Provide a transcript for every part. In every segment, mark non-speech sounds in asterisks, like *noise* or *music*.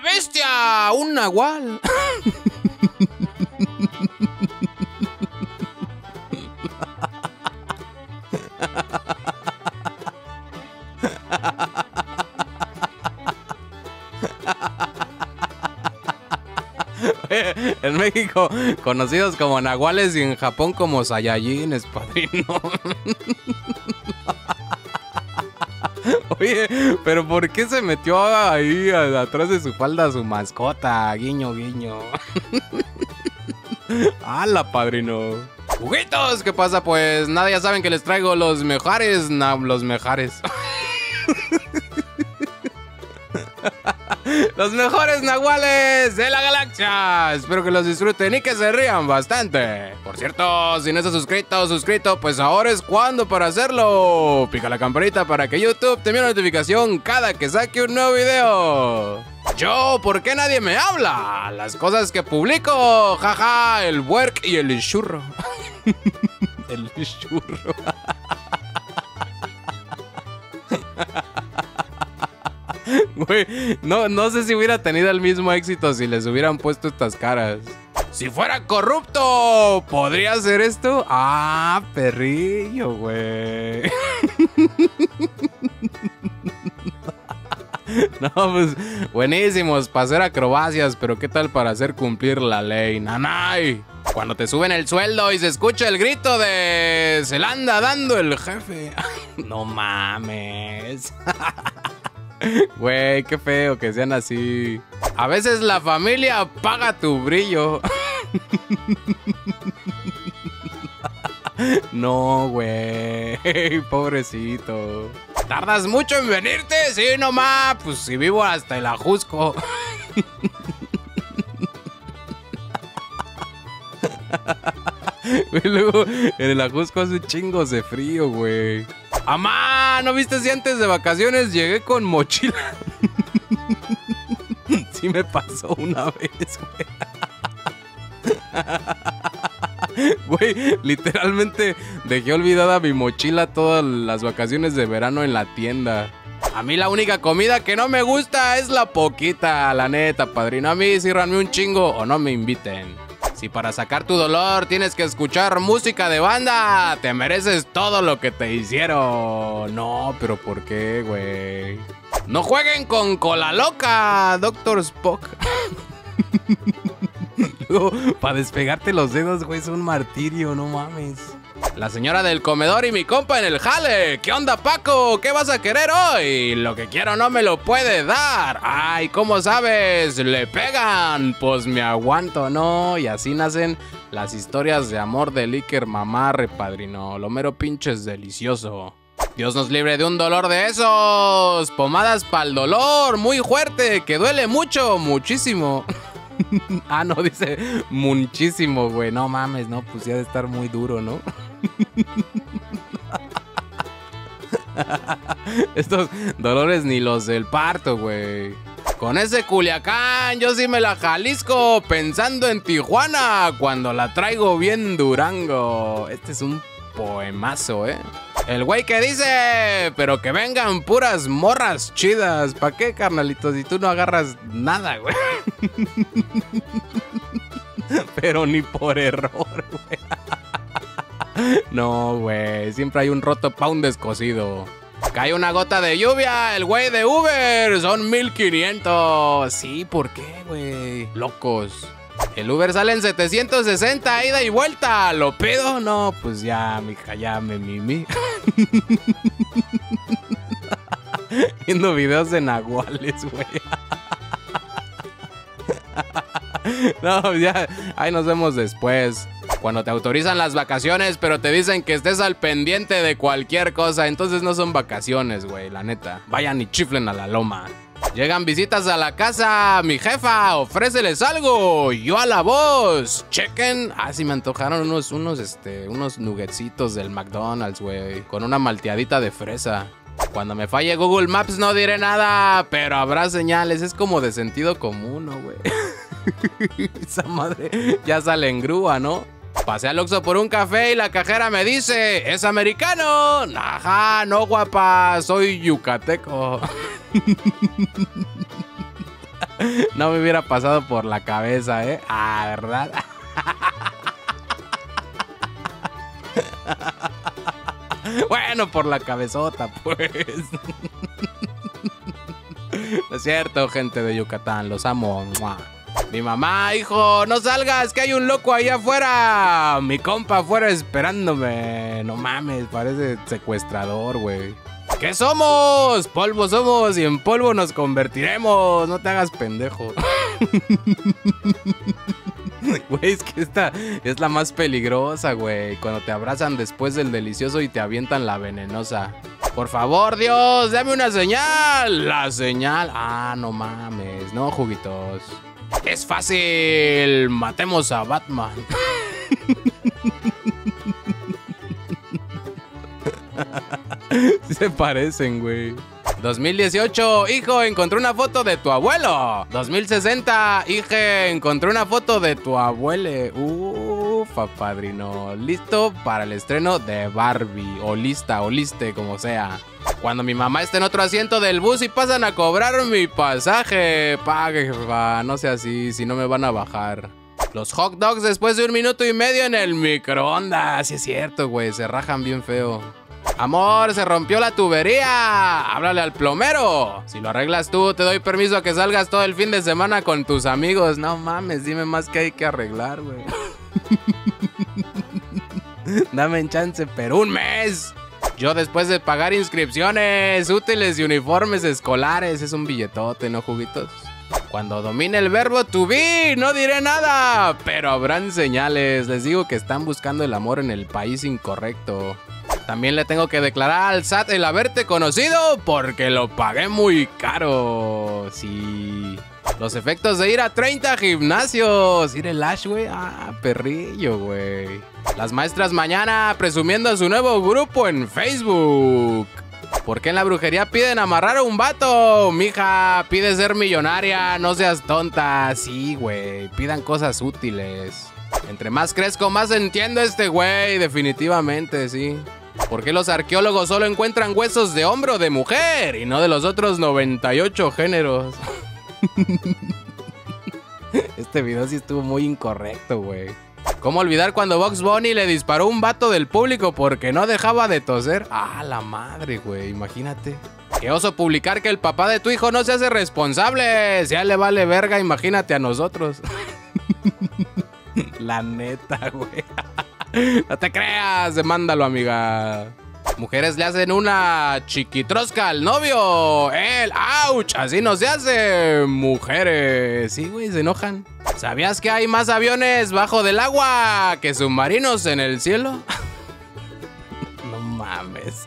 bestia! ¡Un nahual! *laughs* en México conocidos como nahuales y en Japón como Saiyajines, padrino. *laughs* Pero ¿por qué se metió ahí atrás de su falda su mascota? Guiño, guiño. *laughs* ¡Hala, padrino! ¡Juguitos! ¿Qué pasa? Pues nada, ya saben que les traigo los mejores, los mejores. *laughs* los mejores nahuales de la galaxia. Espero que los disfruten y que se rían bastante. Por cierto, si no estás suscrito o suscrito, pues ahora es cuando para hacerlo. Pica la campanita para que YouTube te envíe una notificación cada que saque un nuevo video. Yo, ¿por qué nadie me habla? Las cosas que publico, jaja, el work y el churro. *laughs* el churro. *laughs* *laughs* No, no sé si hubiera tenido el mismo éxito si les hubieran puesto estas caras. Si fuera corrupto, ¿podría hacer esto? Ah, perrillo, güey. *laughs* No, pues buenísimos para hacer acrobacias, pero ¿qué tal para hacer cumplir la ley? ¡Nanay! Cuando te suben el sueldo y se escucha el grito de... Se la anda dando el jefe. *laughs* No mames. Güey, qué feo que sean así. A veces la familia paga tu brillo. *laughs* No, güey. Pobrecito. ¿Tardas mucho en venirte? Sí, nomás. Pues si vivo hasta el Ajusco. *laughs* en el Ajusco hace chingos de frío, güey. ¡Amá! ¿No viste si antes de vacaciones llegué con mochila? *laughs* sí me pasó una vez, güey. *laughs* Güey, literalmente dejé olvidada mi mochila todas las vacaciones de verano en la tienda. A mí la única comida que no me gusta es la poquita, la neta, padrino. A mí sírvanme un chingo o no me inviten. Si para sacar tu dolor tienes que escuchar música de banda, te mereces todo lo que te hicieron. No, pero ¿por qué, güey? No jueguen con cola loca, Doctor Spock. *laughs* para despegarte los dedos, güey, es un martirio, no mames. La señora del comedor y mi compa en el jale. ¿Qué onda, Paco? ¿Qué vas a querer hoy? Lo que quiero no me lo puede dar. Ay, ¿cómo sabes? Le pegan. Pues me aguanto, ¿no? Y así nacen las historias de amor de Iker Mamarre, padrino. Lo mero pinche es delicioso. Dios nos libre de un dolor de esos. Pomadas para el dolor, muy fuerte, que duele mucho, muchísimo. *laughs* ah, no, dice muchísimo, güey. No mames, no, pues ya de estar muy duro, ¿no? *laughs* Estos dolores ni los del parto, güey. Con ese Culiacán, yo sí me la jalisco pensando en Tijuana cuando la traigo bien Durango. Este es un poemazo, ¿eh? El güey que dice, pero que vengan puras morras chidas. ¿Para qué, carnalito? Si tú no agarras nada, güey. *laughs* pero ni por error, güey. No, güey. Siempre hay un roto pa' un descosido. Cae una gota de lluvia, el güey de Uber. Son 1500. Sí, ¿por qué, güey? Locos. El Uber sale en 760, ida y vuelta. ¿Lo pido? No, pues ya, mija, ya me mimi. *laughs* Viendo videos de nahuales, güey. *laughs* no, ya, ahí nos vemos después. Cuando te autorizan las vacaciones, pero te dicen que estés al pendiente de cualquier cosa, entonces no son vacaciones, güey, la neta. Vayan y chiflen a la loma. Llegan visitas a la casa, mi jefa, ofréceles algo, yo a la voz. Chequen. Ah, sí me antojaron unos, unos, este, unos nuggetsitos del McDonald's, güey, con una malteadita de fresa. Cuando me falle Google Maps no diré nada, pero habrá señales, es como de sentido común, ¿no, güey? *laughs* Esa madre ya sale en grúa, ¿no? Pasé al Oxxo por un café y la cajera me dice, ¿es americano? Ajá, no guapa, soy yucateco. *laughs* no me hubiera pasado por la cabeza, ¿eh? Ah, ¿verdad? *laughs* bueno, por la cabezota, pues. *laughs* es cierto, gente de Yucatán, los amo. Mi mamá, hijo, no salgas, que hay un loco ahí afuera. Mi compa afuera esperándome. No mames, parece secuestrador, güey. ¿Qué somos? Polvo somos y en polvo nos convertiremos. No te hagas pendejo. *laughs* Güey, es que esta es la más peligrosa, güey. Cuando te abrazan después del delicioso y te avientan la venenosa. Por favor, Dios, dame una señal. La señal. Ah, no mames. No, juguitos. Es fácil. Matemos a Batman. *laughs* Se parecen, güey. 2018, hijo, encontré una foto de tu abuelo. 2060, hije, encontré una foto de tu abuele. Ufa, padrino. Listo para el estreno de Barbie. O lista, o liste, como sea. Cuando mi mamá esté en otro asiento del bus y pasan a cobrar mi pasaje. Pague, jefa. No sea así, si no me van a bajar. Los hot dogs después de un minuto y medio en el microondas. Sí es cierto, güey. Se rajan bien feo. Amor, se rompió la tubería. Háblale al plomero. Si lo arreglas tú, te doy permiso a que salgas todo el fin de semana con tus amigos. No mames, dime más que hay que arreglar, güey. *laughs* *laughs* Dame chance, pero un mes. Yo después de pagar inscripciones, útiles y uniformes escolares, es un billetote, ¿no, juguitos? Cuando domine el verbo to be, no diré nada, pero habrán señales. Les digo que están buscando el amor en el país incorrecto. También le tengo que declarar al SAT el haberte conocido porque lo pagué muy caro. Sí. Los efectos de ir a 30 gimnasios. Ir el Ash, güey. Ah, perrillo, güey. Las maestras mañana presumiendo su nuevo grupo en Facebook. ¿Por qué en la brujería piden amarrar a un vato? Mija, pide ser millonaria, no seas tonta. Sí, güey, pidan cosas útiles. Entre más crezco, más entiendo este güey, definitivamente, sí. ¿Por qué los arqueólogos solo encuentran huesos de hombre o de mujer y no de los otros 98 géneros? *laughs* *laughs* este video sí estuvo muy incorrecto, güey. ¿Cómo olvidar cuando Box Bunny le disparó un vato del público porque no dejaba de toser? Ah, la madre, güey, imagínate. Qué oso publicar que el papá de tu hijo no se hace responsable. Si a le vale verga, imagínate a nosotros. *laughs* la neta, güey. *laughs* no te creas, demándalo, amiga. Mujeres le hacen una chiquitrosca al novio. Él, ouch, así no se hace. Mujeres, sí, güey, se enojan. ¿Sabías que hay más aviones bajo del agua que submarinos en el cielo? *laughs* no mames.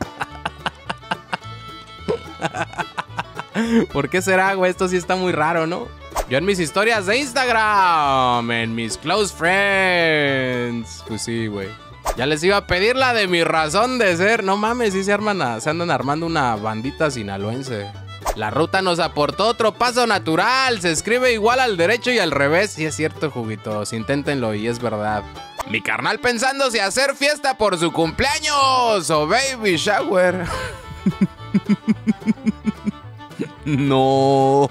*laughs* ¿Por qué será, güey? Esto sí está muy raro, ¿no? Yo en mis historias de Instagram, en mis close friends. Pues sí, güey. Ya les iba a pedir la de mi razón de ser. No mames, sí se arman, se andan armando una bandita sinaloense. La ruta nos aportó otro paso natural. Se escribe igual al derecho y al revés. Sí es cierto, juguitos. Inténtenlo y es verdad. Mi carnal pensando si hacer fiesta por su cumpleaños o baby shower. *laughs* no.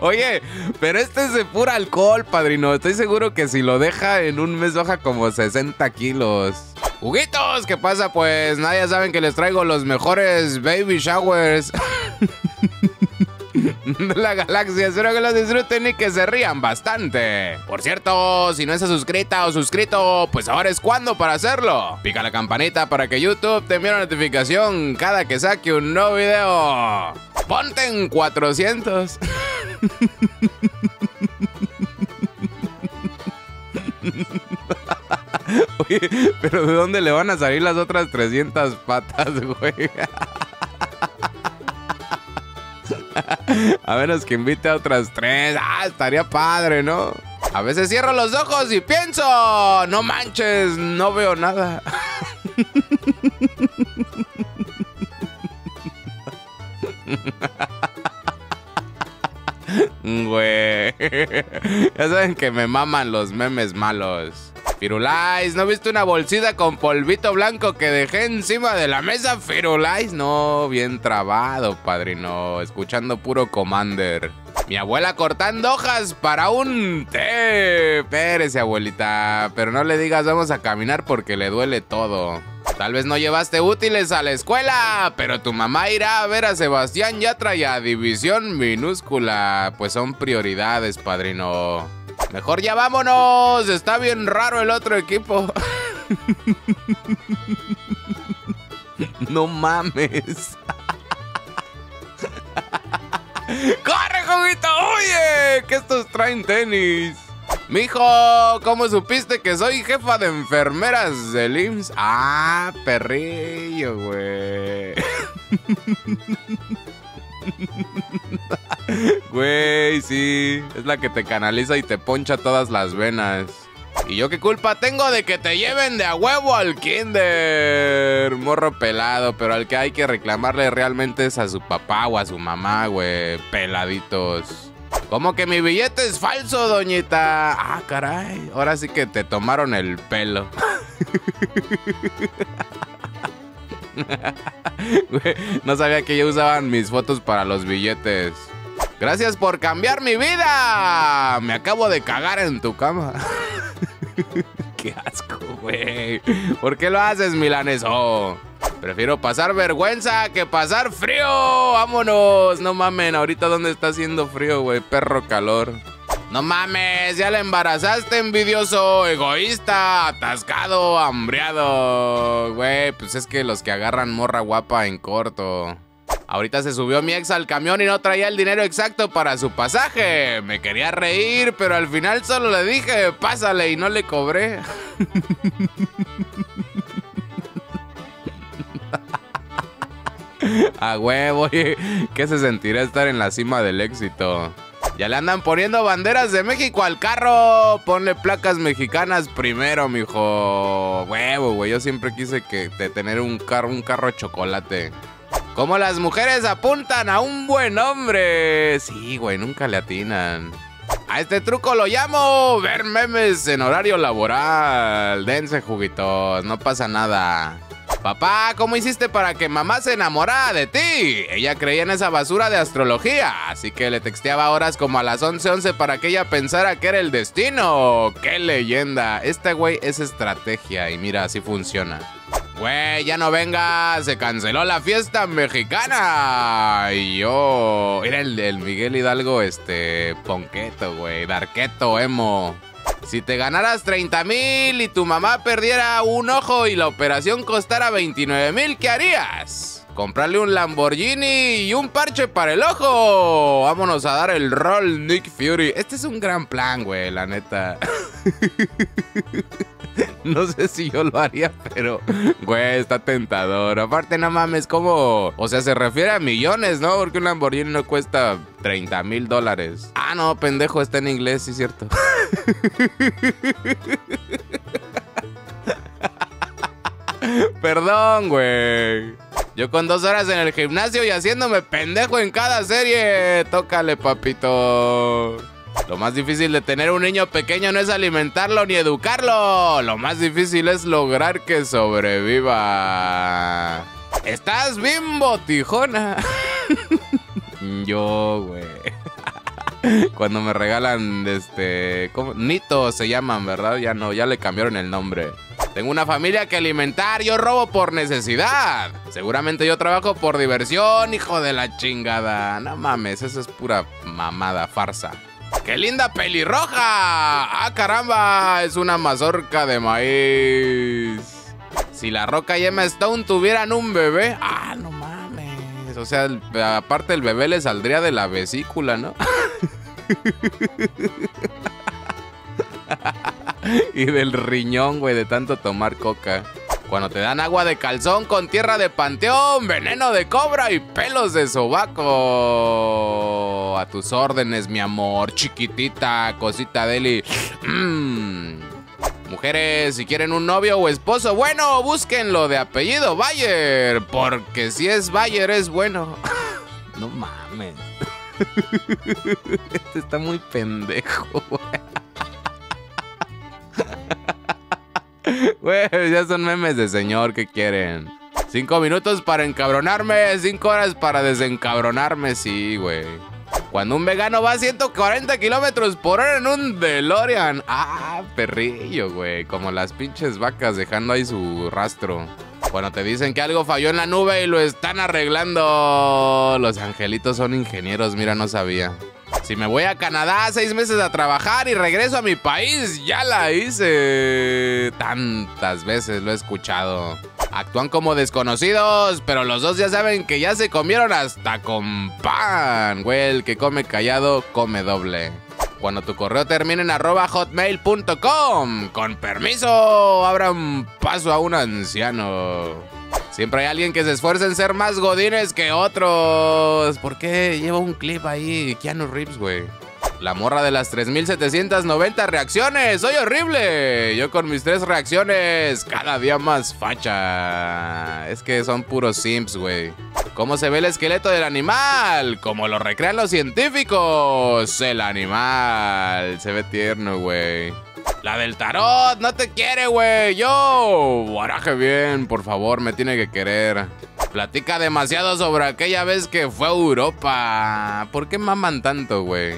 Oye, pero este es de pura alcohol, padrino. Estoy seguro que si lo deja en un mes baja como 60 kilos. Juguitos, ¿qué pasa? Pues nadie saben que les traigo los mejores baby showers *laughs* *laughs* la galaxia. Espero que los disfruten y que se rían bastante. Por cierto, si no estás suscrita o suscrito, pues ahora es cuando para hacerlo. Pica la campanita para que YouTube te envíe una notificación cada que saque un nuevo video. Ponte en 400. *laughs* Oye, pero ¿de dónde le van a salir las otras 300 patas, güey? *laughs* *laughs* A menos que invite a otras tres. Ah, estaría padre, ¿no? A veces cierro los ojos y pienso, no manches, no veo nada. *laughs* Güey. Ya saben que me maman los memes malos. Firulais, ¿no viste una bolsita con polvito blanco que dejé encima de la mesa? Firulais, no, bien trabado, padrino, escuchando puro Commander. Mi abuela cortando hojas para un té. Espérese, abuelita, pero no le digas vamos a caminar porque le duele todo. Tal vez no llevaste útiles a la escuela, pero tu mamá irá a ver a Sebastián Yatra y División Minúscula, pues son prioridades, padrino. Mejor ya vámonos. Está bien raro el otro equipo. no mames. ¡Corre, juguito! ¡Oye! Que estos traen tenis. Mijo, ¿cómo supiste que soy jefa de enfermeras del IMSS? Ah, perrillo, güey. Güey, sí. Es la que te canaliza y te poncha todas las venas. ¿Y yo qué culpa tengo de que te lleven de a huevo al kinder? Morro pelado, pero al que hay que reclamarle realmente es a su papá o a su mamá, güey. Peladitos. ¿Cómo que mi billete es falso, doñita? Ah, caray. Ahora sí que te tomaron el pelo. *laughs* no sabía que ya usaban mis fotos para los billetes. Gracias por cambiar mi vida. Me acabo de cagar en tu cama. *laughs* Qué asco, güey. ¿Por qué lo haces, milaneso? Prefiero pasar vergüenza que pasar frío. Vámonos. No mamen, ahorita dónde está haciendo frío, güey. Perro calor. No mames, ya la embarazaste, envidioso, egoísta, atascado, hambriado. Güey, pues es que los que agarran morra guapa en corto. Ahorita se subió mi ex al camión y no traía el dinero exacto para su pasaje. Me quería reír, pero al final solo le dije, pásale y no le cobré. *laughs* A huevo, ¿qué se sentirá estar en la cima del éxito? Ya le andan poniendo banderas de México al carro. Ponle placas mexicanas primero, mijo. Huevo, güey. Yo siempre quise que tener un carro, un carro chocolate. Como las mujeres apuntan a un buen hombre. Sí, güey, nunca le atinan. A este truco lo llamo ver memes en horario laboral. Dense juguitos, no pasa nada. Papá, ¿cómo hiciste para que mamá se enamorara de ti? Ella creía en esa basura de astrología, así que le texteaba horas como a las 11:11 11 para que ella pensara que era el destino. ¡Qué leyenda! Este güey es estrategia y mira, así funciona. Güey, ya no venga, se canceló la fiesta mexicana. Y yo. Era el, el Miguel Hidalgo, este. Ponqueto, güey. Darqueto, emo. Si te ganaras 30 mil y tu mamá perdiera un ojo y la operación costara 29 mil, ¿qué harías? comprarle un Lamborghini y un parche para el ojo. Vámonos a dar el rol Nick Fury. Este es un gran plan, güey, la neta. *laughs* *laughs* no sé si yo lo haría, pero, güey, está tentador. Aparte, no mames, como, o sea, se refiere a millones, ¿no? Porque un Lamborghini no cuesta 30 mil dólares. Ah, no, pendejo, está en inglés, sí, cierto. *laughs* Perdón, güey. Yo con dos horas en el gimnasio y haciéndome pendejo en cada serie. Tócale, papito. Lo más difícil de tener un niño pequeño no es alimentarlo ni educarlo. Lo más difícil es lograr que sobreviva. ¿Estás bimbo, tijona? *laughs* Yo, güey. *laughs* Cuando me regalan, este... ¿cómo? Nito se llaman, ¿verdad? Ya no, ya le cambiaron el nombre. Tengo una familia que alimentar, yo robo por necesidad. Seguramente yo trabajo por diversión, hijo de la chingada. No mames, eso es pura mamada, farsa. ¡Qué linda pelirroja! ¡Ah, caramba! Es una mazorca de maíz. Si la Roca y Emma Stone tuvieran un bebé... ¡Ah, no mames! O sea, aparte el bebé le saldría de la vesícula, ¿no? *laughs* y del riñón, güey, de tanto tomar coca. Cuando te dan agua de calzón con tierra de panteón, veneno de cobra y pelos de sobaco. A tus órdenes, mi amor, chiquitita, cosita deli. Mm. Mujeres, si quieren un novio o esposo bueno, búsquenlo de apellido Bayer, porque si es Bayer es bueno. *laughs* no mames. *laughs* este está muy pendejo, *laughs* *laughs* güey. Ya son memes de señor, ¿qué quieren? Cinco minutos para encabronarme, cinco horas para desencabronarme, sí, güey. Cuando un vegano va a 140 kilómetros por hora en un DeLorean. Ah, perrillo, güey. Como las pinches vacas dejando ahí su rastro. Cuando te dicen que algo falló en la nube y lo están arreglando. Los angelitos son ingenieros, mira, no sabía. Si me voy a Canadá seis meses a trabajar y regreso a mi país, ya la hice. Tantas veces lo he escuchado. Actúan como desconocidos, pero los dos ya saben que ya se comieron hasta con pan. Güey, el que come callado, come doble. Cuando tu correo termine en arroba hotmail.com, con permiso, abra un paso a un anciano. Siempre hay alguien que se esfuerza en ser más godines que otros. ¿Por qué lleva un clip ahí? Keanu Reeves, güey. La morra de las 3790 reacciones. ¡Soy horrible! Yo con mis tres reacciones, cada día más facha. Es que son puros simps, güey. ¿Cómo se ve el esqueleto del animal? Como lo recrean los científicos. El animal. Se ve tierno, güey. La del tarot, no te quiere, güey. Yo, baraje bien, por favor, me tiene que querer. Platica demasiado sobre aquella vez que fue a Europa. ¿Por qué maman tanto, güey?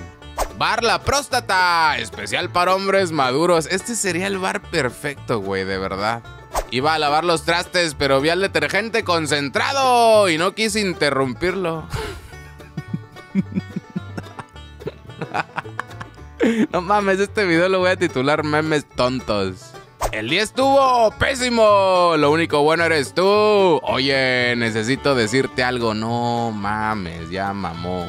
Bar La Próstata, especial para hombres maduros. Este sería el bar perfecto, güey, de verdad. Iba a lavar los trastes, pero vi al detergente concentrado y no quise interrumpirlo. *laughs* *laughs* No mames, este video lo voy a titular memes tontos. El día estuvo pésimo. Lo único bueno eres tú. Oye, necesito decirte algo. No mames, ya mamó.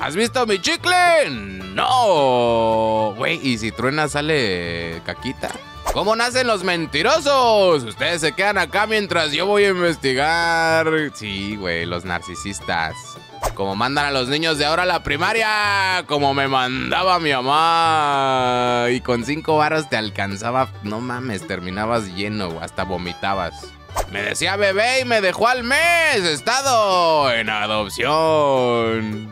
¿Has visto mi chicle? No. Güey, ¿y si truena sale caquita? ¿Cómo nacen los mentirosos? Ustedes se quedan acá mientras yo voy a investigar. Sí, güey, los narcisistas. Como mandan a los niños de ahora a la primaria. Como me mandaba mi mamá. Y con cinco varos te alcanzaba. No mames, terminabas lleno, hasta vomitabas. Me decía bebé y me dejó al mes. Estado en adopción.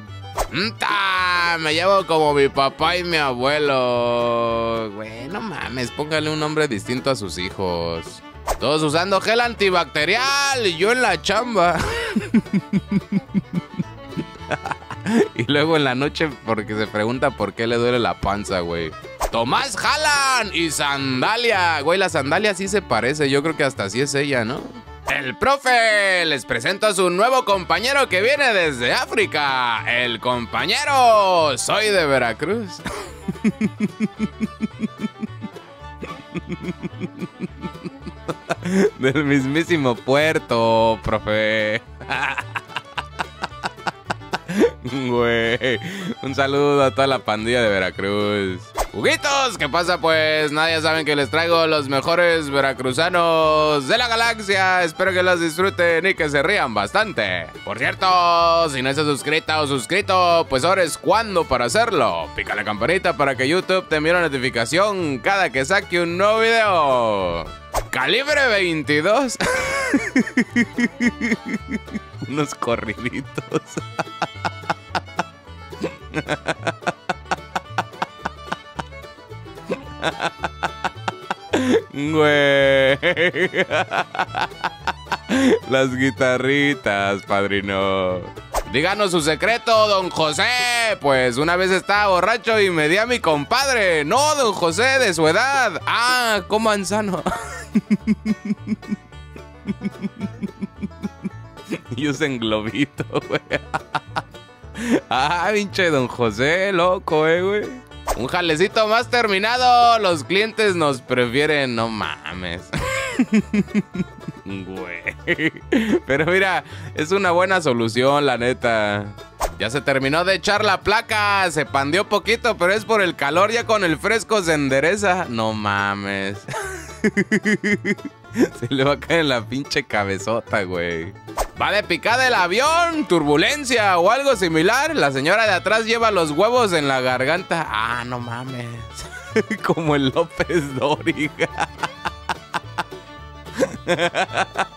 ¡Mta! Me llevo como mi papá y mi abuelo. Güey, no mames, póngale un nombre distinto a sus hijos. Todos usando gel antibacterial y yo en la chamba. *laughs* *laughs* y luego en la noche, porque se pregunta por qué le duele la panza, güey. Tomás Jalan y Sandalia. Güey, la Sandalia sí se parece. Yo creo que hasta así es ella, ¿no? El profe les presento a su nuevo compañero que viene desde África. El compañero, soy de Veracruz. *laughs* Del mismísimo puerto, profe. *laughs* *laughs* Un saludo a toda la pandilla de Veracruz. Juguitos, ¿qué pasa? Pues nadie saben que les traigo los mejores veracruzanos de la galaxia. Espero que los disfruten y que se rían bastante. Por cierto, si no estás suscrita o suscrito, pues ahora es cuando para hacerlo. Pica la campanita para que YouTube te envíe una notificación cada que saque un nuevo video. Calibre 22. *laughs* Unos corriditos. *laughs* Las guitarritas, padrino. Díganos su secreto, don José. Pues una vez estaba borracho y me di a mi compadre. No, don José, de su edad. Ah, como ansano. *laughs* y usen globito, güey. Ah, pinche don José, loco, eh, güey. Un jalecito más terminado. Los clientes nos prefieren. No mames. *laughs* Güey. Pero mira, es una buena solución, la neta. Ya se terminó de echar la placa. Se pandeó poquito, pero es por el calor. Ya con el fresco se endereza. No mames. *laughs* Se le va a caer en la pinche cabezota, güey. Va de picada el avión, turbulencia o algo similar. La señora de atrás lleva los huevos en la garganta. Ah, no mames. *laughs* Como el López Dóriga. *laughs*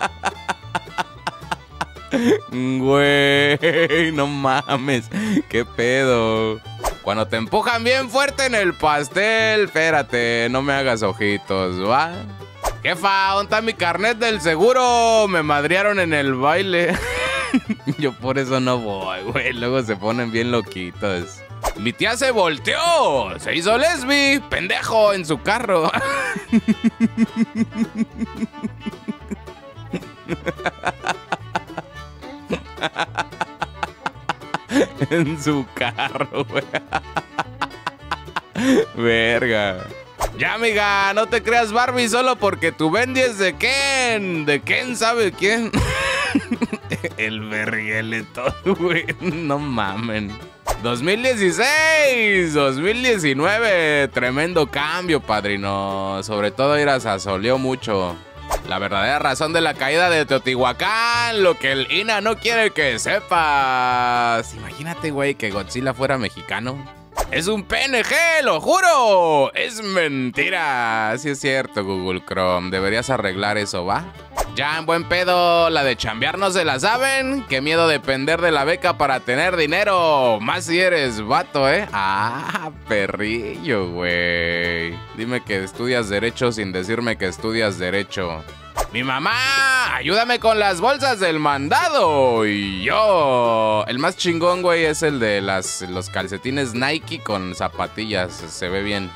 Güey, no mames. ¿Qué pedo? Cuando te empujan bien fuerte en el pastel, espérate, no me hagas ojitos, ¿va? Jefa, ¿dónde está mi carnet del seguro? Me madrearon en el baile. *laughs* Yo por eso no voy, güey. Luego se ponen bien loquitos. Mi tía se volteó. Se hizo lesbi, pendejo, en su carro. *laughs* en su carro, güey. Verga. Ya, amiga, no te creas Barbie solo porque tu Bendy es de Ken. ¿De Ken sabe quién? *laughs* El vergueleto, güey. No mamen. 2016, 2019, tremendo cambio, padrino. Sobre todo Iras asoleó mucho. La verdadera razón de la caída de Teotihuacán, lo que el INA no quiere que sepas. Imagínate, güey, que Godzilla fuera mexicano. Es un PNG, lo juro. Es mentira. Sí es cierto, Google Chrome. Deberías arreglar eso, ¿va? Ya en buen pedo, la de chambear no se la saben. Qué miedo depender de la beca para tener dinero. Más si eres vato, ¿eh? Ah, perrillo, güey. Dime que estudias derecho sin decirme que estudias derecho. Mi mamá, ayúdame con las bolsas del mandado. Y yo, el más chingón, güey, es el de las, los calcetines Nike con zapatillas. Se ve bien.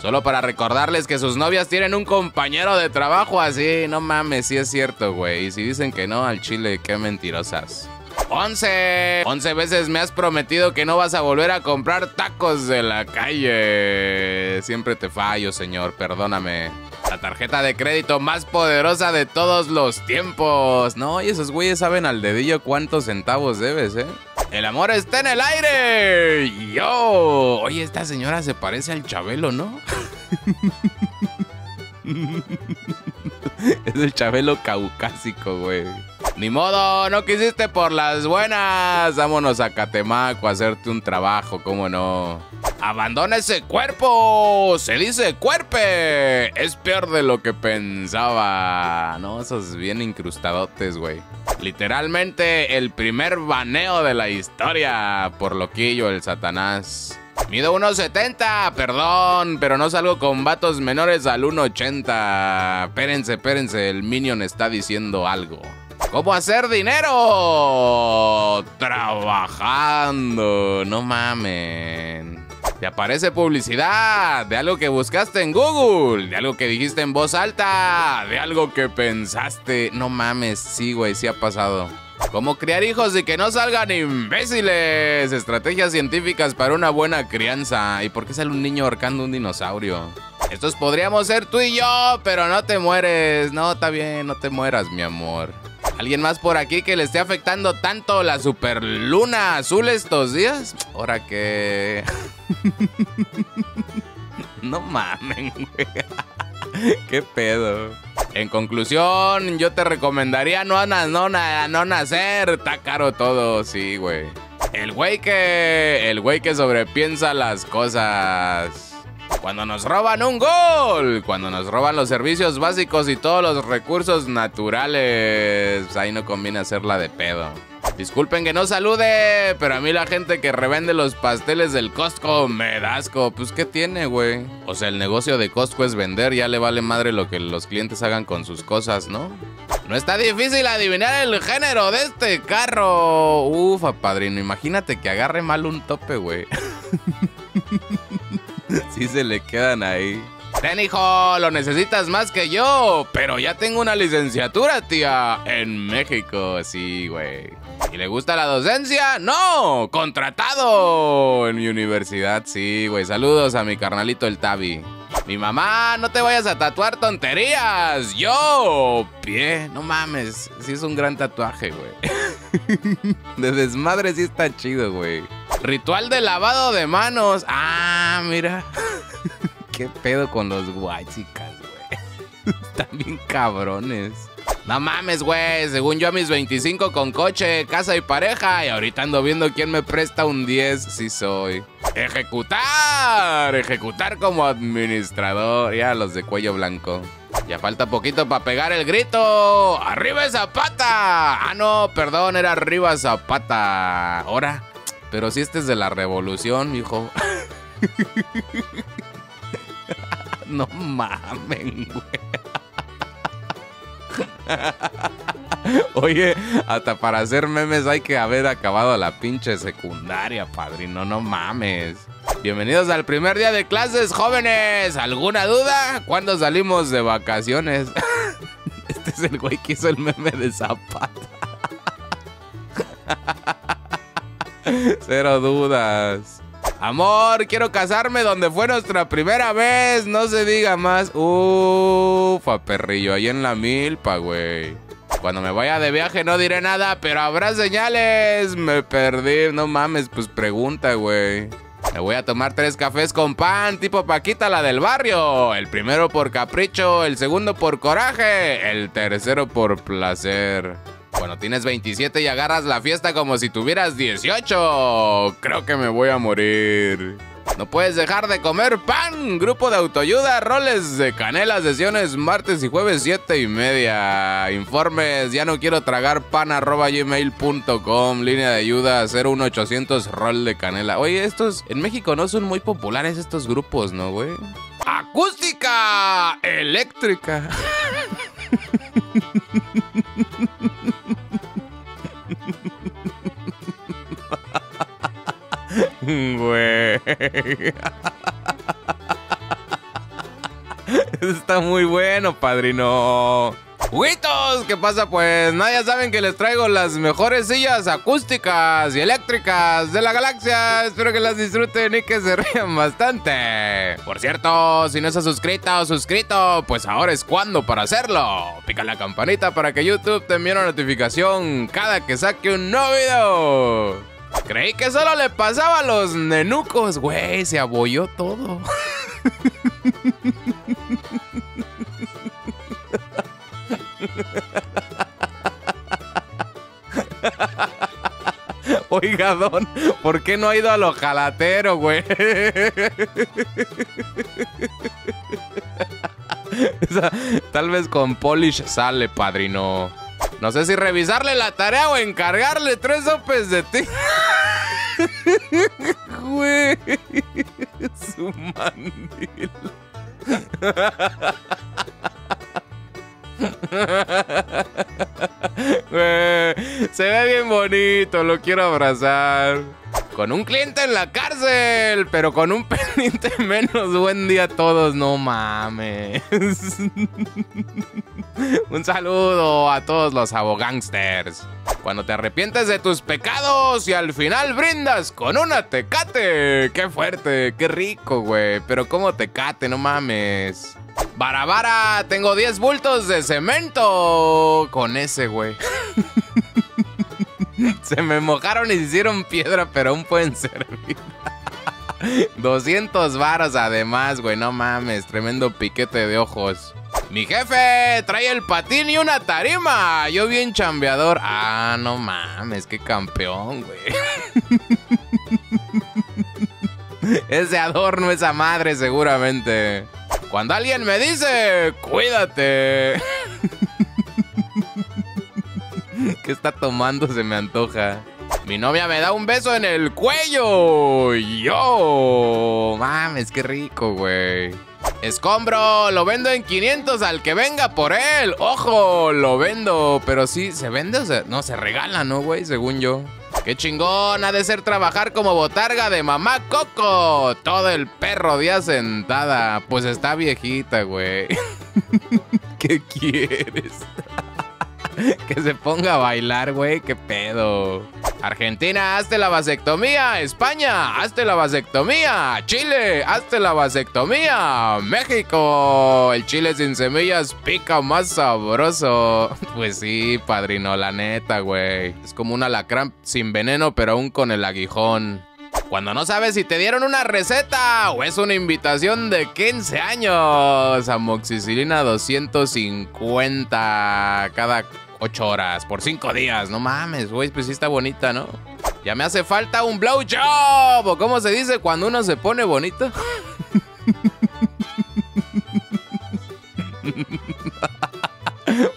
Solo para recordarles que sus novias tienen un compañero de trabajo así. No mames, sí es cierto, güey. Y si dicen que no, al chile, qué mentirosas. 11. 11 veces me has prometido que no vas a volver a comprar tacos de la calle. Siempre te fallo, señor, perdóname. La tarjeta de crédito más poderosa de todos los tiempos. No, y esos güeyes saben al dedillo cuántos centavos debes, ¿eh? El amor está en el aire. Yo. Oye, esta señora se parece al Chabelo, ¿no? *laughs* es el Chabelo caucásico, güey. Ni modo, no quisiste por las buenas. Vámonos a Catemaco a hacerte un trabajo, ¿cómo no? Abandona ese cuerpo. Se dice cuerpe. Es peor de lo que pensaba. No, esos bien incrustadotes, güey. Literalmente el primer baneo de la historia. Por loquillo, el Satanás. Mido 1.70, perdón, pero no salgo con vatos menores al 1.80. Espérense, espérense, el Minion está diciendo algo. ¿Cómo hacer dinero? Trabajando, no mamen. Te aparece publicidad de algo que buscaste en Google, de algo que dijiste en voz alta, de algo que pensaste. No mames, sí, güey, sí ha pasado. ¿Cómo criar hijos y que no salgan imbéciles? Estrategias científicas para una buena crianza. ¿Y por qué sale un niño ahorcando un dinosaurio? Estos podríamos ser tú y yo, pero no te mueres. No, está bien, no te mueras, mi amor. ¿Alguien más por aquí que le esté afectando tanto la superluna azul estos días? Ahora que... *laughs* no mamen, güey. *laughs* ¿Qué pedo? En conclusión, yo te recomendaría no, no, no, no nacer. Está caro todo, sí, güey. El güey que... El güey que sobrepiensa las cosas. Cuando nos roban un gol, cuando nos roban los servicios básicos y todos los recursos naturales, pues ahí no conviene hacerla de pedo. Disculpen que no salude, pero a mí la gente que revende los pasteles del Costco me da. Pues, ¿qué tiene, güey? O sea, el negocio de Costco es vender, ya le vale madre lo que los clientes hagan con sus cosas, ¿no? No está difícil adivinar el género de este carro. Ufa, padrino, imagínate que agarre mal un tope, güey. *laughs* *laughs* sí se le quedan ahí. Ten, hijo, lo necesitas más que yo, pero ya tengo una licenciatura, tía, en México, sí, güey. ¿Y le gusta la docencia? ¡No! ¡Contratado! En mi universidad, sí, güey. Saludos a mi carnalito el Tabi. Mi mamá, no te vayas a tatuar tonterías. Yo, pie, no mames. Sí es un gran tatuaje, güey. *laughs* De desmadre sí está chido, güey. Ritual de lavado de manos. Ah, mira. *laughs* ¿Qué pedo con los guachicas, güey? *laughs* Están bien cabrones. No mames, güey. Según yo a mis 25 con coche, casa y pareja. Y ahorita ando viendo quién me presta un 10. Sí soy. Ejecutar. Ejecutar como administrador. Ya los de cuello blanco. Ya falta poquito para pegar el grito. ¡Arriba esa pata! Ah, no, perdón, era arriba Zapata. Ahora. Pero si este es de la revolución, hijo. no mamen, güey. Oye, hasta para hacer memes hay que haber acabado la pinche secundaria, padrino, no mames. Bienvenidos al primer día de clases, jóvenes. ¿Alguna duda? ¿Cuándo salimos de vacaciones? *laughs* Este es el güey que hizo el meme de Zapata. *laughs* Cero dudas. Amor, quiero casarme donde fue nuestra primera vez. No se diga más. Ufa, perrillo, ahí en la milpa, güey. Cuando me vaya de viaje no diré nada, pero habrá señales. Me perdí. No mames, pues pregunta, güey. Me voy a tomar tres cafés con pan, tipo Paquita, la del barrio. El primero por capricho, el segundo por coraje, el tercero por placer. Cuando tienes 27 y agarras la fiesta como si tuvieras 18, creo que me voy a morir. No puedes dejar de comer pan. Grupo de autoayuda, roles de canela, sesiones martes y jueves 7 y media. Informes, ya no quiero tragar pan arroba gmail.com. Línea de ayuda 01800 rol de canela. Oye, estos en México no son muy populares estos grupos, ¿no, güey? Acústica eléctrica. *laughs* Güey. Está muy bueno, padrino. ¡Juguitos! ¿Qué pasa? Pues nadie saben que les traigo las mejores sillas acústicas y eléctricas de la galaxia. Espero que las disfruten y que se rían bastante. Por cierto, si no estás suscrita o suscrito, pues ahora es cuando para hacerlo. Pica la campanita para que YouTube te envíe una notificación cada que saque un nuevo video. Creí que solo le pasaba a los nenucos, güey. Se abolló todo. Oiga, don, ¿por qué no ha ido a lo jalatero, güey? *laughs* tal vez con polish sale, padrino. No sé si revisarle la tarea o encargarle tres sopes de ti. *laughs* Güey, su mandil. *laughs* se ve bien bonito, lo quiero abrazar. Con un cliente en la cárcel, pero con un *laughs* pendiente menos. Buen día a todos, no mames. *laughs* un saludo a todos los abogánsters. Cuando te arrepientes de tus pecados y al final brindas con una tecate. Qué fuerte, qué rico, güey. Pero como tecate, no mames. Barabara, tengo 10 bultos de cemento. Con ese, güey. *laughs* *laughs* Se me mojaron y se hicieron piedra, pero aún pueden servir. *laughs* 200 varos además, güey. No mames, tremendo piquete de ojos. Mi jefe trae el patín y una tarima. Yo bien chambeador. Ah, no mames, qué campeón, güey. *laughs* Ese adorno, esa madre, seguramente. Cuando alguien me dice, cuídate. ¿Qué está tomando? Se me antoja. Mi novia me da un beso en el cuello. Yo. Mames, qué rico, güey. Escombro, lo vendo en 500 al que venga por él. Ojo, lo vendo. Pero sí, ¿se vende o se.? No, se regala, ¿no, güey? Según yo. Qué chingón ha de ser trabajar como botarga de mamá Coco. Todo el perro día sentada. Pues está viejita, güey. *laughs* ¿Qué quieres? *laughs* que se ponga a bailar, güey. ¿Qué pedo? Argentina, hazte la vasectomía. España, hazte la vasectomía. Chile, hazte la vasectomía. México, el chile sin semillas pica más sabroso. *laughs* Pues sí, padrino, la neta, güey. Es como un alacrán sin veneno, pero aún con el aguijón. Cuando no sabes si te dieron una receta o es una invitación de 15 años. Amoxicilina 250 cada 8 horas por 5 días. No mames, güey, pues sí está bonita, ¿no? Ya me hace falta un blowjob. ¿O cómo se dice cuando uno se pone bonito? *laughs*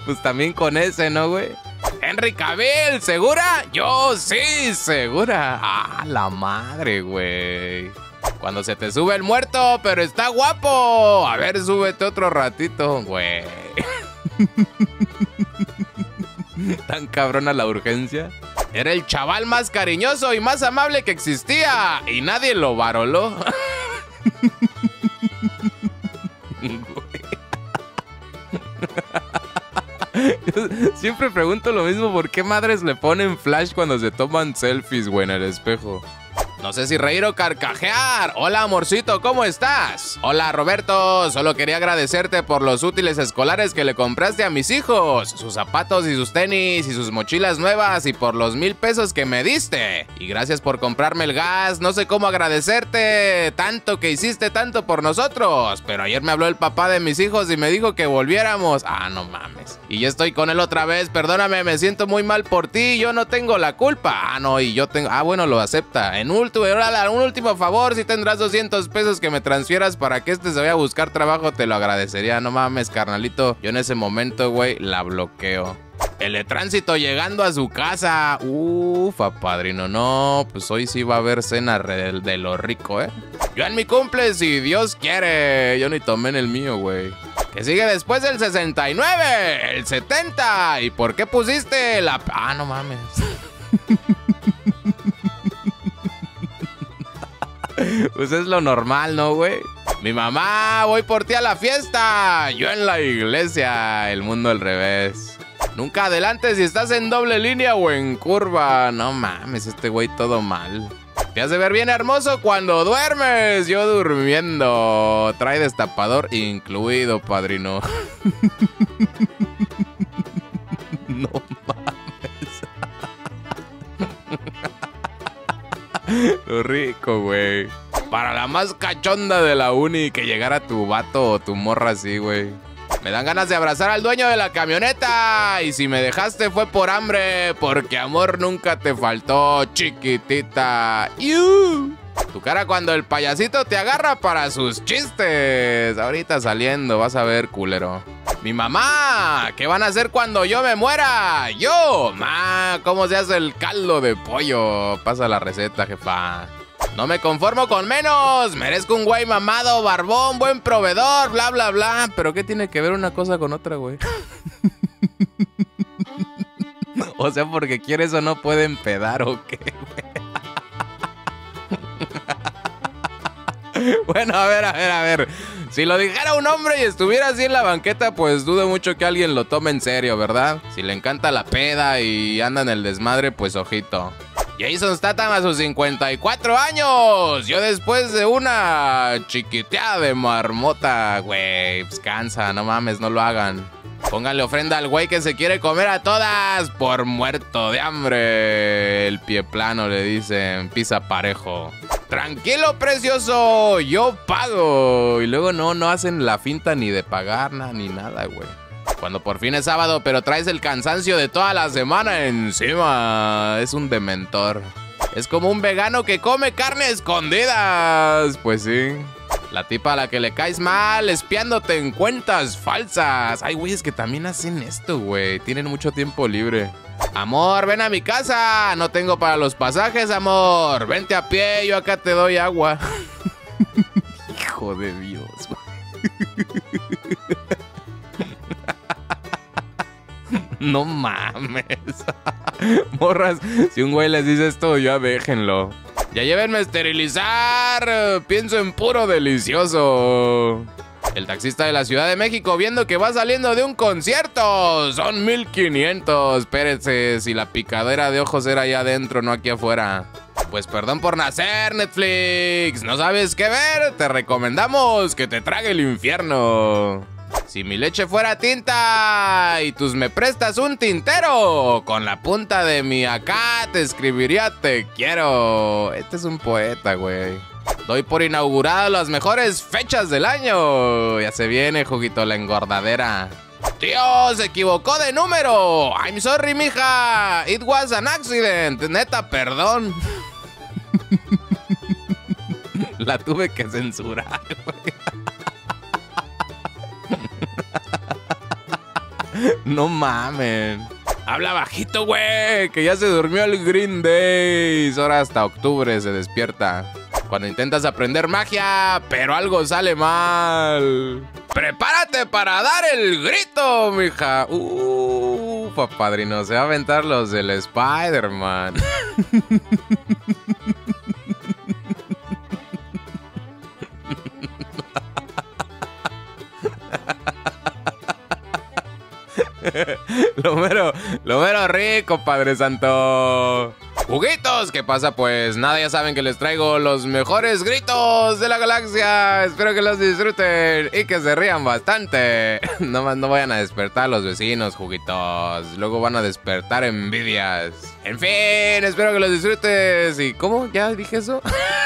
pues también con ese, ¿no, güey? Henry Cavill, ¿segura? Yo sí, segura. Ah, la madre, güey. Cuando se te sube el muerto, pero está guapo. A ver, súbete otro ratito, güey. *laughs* *laughs* Tan cabrona la urgencia. Era el chaval más cariñoso y más amable que existía. Y nadie lo varoló. *laughs* Siempre pregunto lo mismo, ¿por qué madres le ponen flash cuando se toman selfies, güey, en el espejo? No sé si reír o carcajear. Hola, amorcito, ¿cómo estás? Hola, Roberto. Solo quería agradecerte por los útiles escolares que le compraste a mis hijos. Sus zapatos y sus tenis y sus mochilas nuevas y por los mil pesos que me diste. Y gracias por comprarme el gas. No sé cómo agradecerte. Tanto que hiciste tanto por nosotros. Pero ayer me habló el papá de mis hijos y me dijo que volviéramos. Ah, no mames. Y ya estoy con él otra vez. Perdóname, me siento muy mal por ti. Yo no tengo la culpa. Ah, no, y yo tengo... Ah, bueno, lo acepta. En un un último favor, si tendrás 200 pesos que me transfieras para que este se vaya a buscar trabajo, te lo agradecería. No mames, carnalito. Yo en ese momento, güey, la bloqueo. El tránsito llegando a su casa. Ufa, padrino. No, pues hoy sí va a haber cena de lo rico, ¿eh? Yo en mi cumple, si Dios quiere. Yo ni tomé en el mío, güey. Que sigue después del 69, el 70. ¿Y por qué pusiste la... Ah, no mames. *laughs* *laughs* Pues es lo normal, ¿no, güey? Mi mamá, voy por ti a la fiesta. Yo en la iglesia, el mundo al revés. Nunca adelante si estás en doble línea o en curva. No mames, este güey todo mal. Te hace ver bien hermoso cuando duermes. Yo durmiendo. Trae destapador incluido, padrino. *laughs* no *laughs* Lo rico, güey. Para la más cachonda de la uni, que llegara tu vato o tu morra así, güey. Me dan ganas de abrazar al dueño de la camioneta. Y si me dejaste fue por hambre, porque amor nunca te faltó, chiquitita. Tu cara cuando el payasito te agarra para sus chistes. Ahorita saliendo, vas a ver, culero. Mi mamá, ¿qué van a hacer cuando yo me muera? Yo, ma, ¿cómo se hace el caldo de pollo? Pasa la receta, jefa. No me conformo con menos. Merezco un güey mamado, barbón, buen proveedor, bla, bla, bla. Pero ¿qué tiene que ver una cosa con otra, güey? *laughs* o sea, porque quieres o no pueden pedar o qué, *laughs* bueno, a ver, a ver, a ver. Si lo dijera un hombre y estuviera así en la banqueta, pues dudo mucho que alguien lo tome en serio, ¿verdad? Si le encanta la peda y anda en el desmadre, pues ojito. Jason Statham a sus 54 años. Yo después de una chiquiteada de marmota, güey. Pues cansa, no mames, no lo hagan. Pónganle ofrenda al güey que se quiere comer a todas por muerto de hambre. El pie plano le dicen, pisa parejo. Tranquilo, precioso, yo pago. Y luego no, no hacen la finta ni de pagar ni nada, güey. Cuando por fin es sábado, pero traes el cansancio de toda la semana encima. Es un dementor. Es como un vegano que come carne escondidas. Pues sí. La tipa a la que le caes mal, espiándote en cuentas falsas. Hay güeyes que también hacen esto, güey. Tienen mucho tiempo libre. Amor, ven a mi casa. No tengo para los pasajes, amor. Vente a pie, yo acá te doy agua. *laughs* Hijo de Dios, *laughs* No mames. *laughs* Morras, si un güey les dice esto, ya déjenlo. Llévenme a esterilizar. Pienso en puro delicioso. El taxista de la Ciudad de México viendo que va saliendo de un concierto. Son 1500. Espérense, si la picadera de ojos era allá adentro, no aquí afuera. Pues perdón por nacer, Netflix. ¿No sabes qué ver? Te recomendamos que te trague el infierno. Si mi leche fuera tinta y tus me prestas un tintero, con la punta de mi acá te escribiría te quiero. Este es un poeta, güey. Doy por inaugurada las mejores fechas del año. Ya se viene, juguito, la engordadera. Tío, se equivocó de número. I'm sorry, mija. It was an accident. Neta, perdón. *laughs* la tuve que censurar, güey. *laughs* no mamen. Habla bajito, güey, que ya se durmió el Green Days. Ahora hasta octubre se despierta. Cuando intentas aprender magia, pero algo sale mal. Prepárate para dar el grito, mija. Uh, padrino, se va a aventar los del Spider-Man. *laughs* *laughs* lo mero, lo mero rico, Padre Santo. Juguitos, ¿qué pasa? Pues nada, ya saben que les traigo los mejores gritos de la galaxia. Espero que los disfruten y que se rían bastante. *laughs* No más no vayan a despertar a los vecinos, juguitos. Luego van a despertar envidias. En fin, espero que los disfrutes. ¿Y cómo? ¿Ya dije eso?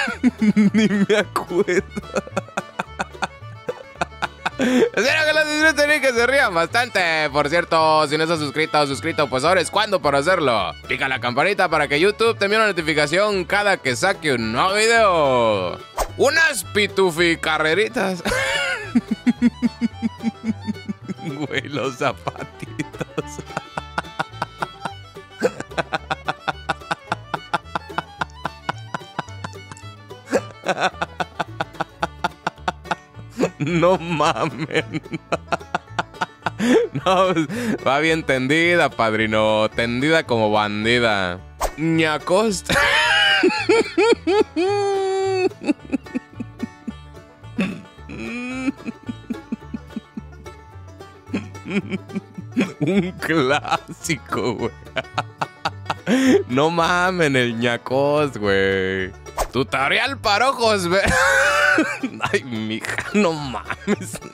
*laughs* Ni me acuerdo. Espero que los disfruten y que se rían bastante. Por cierto, si no estás suscrito o suscrito, pues ahora es cuando para hacerlo. Pica la campanita para que YouTube te envíe una notificación cada que saque un nuevo video. Unas pitufi carreritas. *laughs* Güey, los zapatitos. *laughs* No mamen. *laughs* No, va bien tendida, padrino. Tendida como bandida. Ñacost. *laughs* Un clásico. *laughs* No mamen el ñacos, güey. Tutorial para ojos, güey. *laughs* Ay, mija, no mames. *laughs*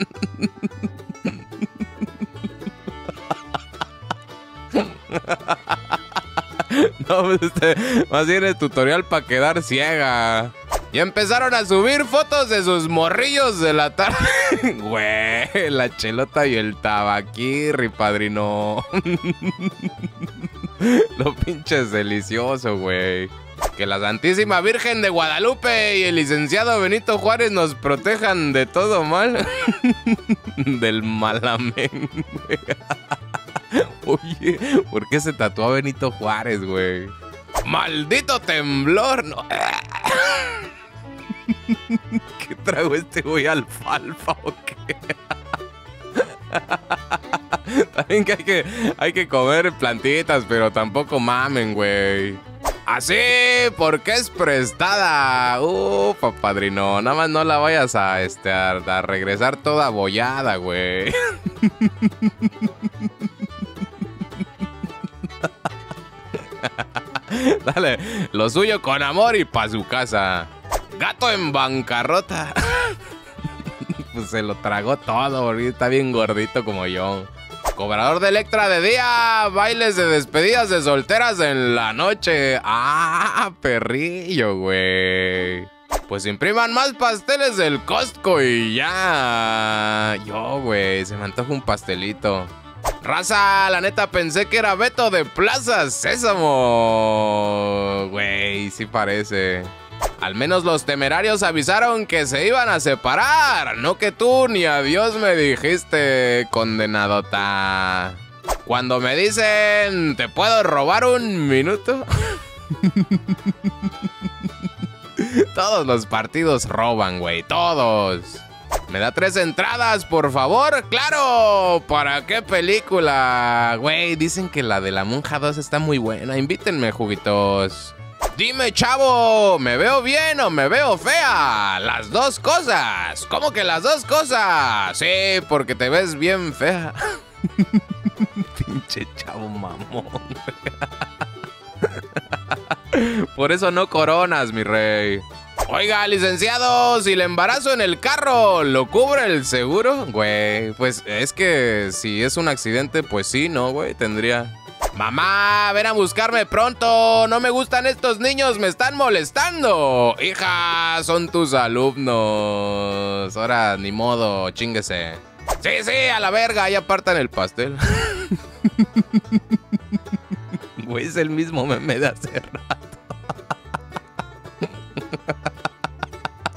No, pues este, más bien el tutorial para quedar ciega. Y empezaron a subir fotos de sus morrillos de la tarde. Güey, la chelota y el tabaquirri, padrino. *laughs* Lo pinches delicioso, güey. Que la Santísima Virgen de Guadalupe y el licenciado Benito Juárez nos protejan de todo mal. *laughs* Del malamén, güey. *laughs* Oye, ¿por qué se tatuó a Benito Juárez, güey? ¡Maldito temblor! No. ¿Qué trago este güey alfalfa o qué? *laughs* También que hay, que hay que comer plantitas, pero tampoco mamen, güey. Así, porque es prestada. Uh, padrino. Nada más no la vayas a, este, a, regresar toda bollada, güey. *laughs* Dale, lo suyo con amor y pa' su casa. Gato en bancarrota. *laughs* pues se lo tragó todo, porque está bien gordito como yo. Cobrador de Electra de día, bailes de despedidas de solteras en la noche. Ah, perrillo, güey. Pues impriman más pasteles del Costco y ya. Yo, güey, se me antoja un pastelito. Raza, la neta pensé que era Beto de Plaza Sésamo. Güey, sí parece. Al menos los temerarios avisaron que se iban a separar. No que tú ni a Dios me dijiste, condenadota. Cuando me dicen, ¿te puedo robar un minuto? *laughs* Todos los partidos roban, güey. Todos. ¿Me da tres entradas, por favor? ¡Claro! ¿Para qué película? Güey, dicen que la de la Monja 2 está muy buena. Invítenme, juguitos. Dime, chavo, ¿me veo bien o me veo fea? Las dos cosas. ¿Cómo que las dos cosas? Sí, porque te ves bien fea. *laughs* Pinche chavo mamón. *laughs* Por eso no coronas, mi rey. Oiga, licenciado, si le embarazo en el carro, ¿lo cubre el seguro? Güey, pues es que si es un accidente, pues sí, ¿no, güey? Tendría. Mamá, ven a buscarme pronto. No me gustan estos niños, me están molestando. Hija, son tus alumnos. Ahora, ni modo, chinguese. Sí, sí, a la verga, ya apartan el pastel. *laughs* Güey, es el mismo meme de hace rato.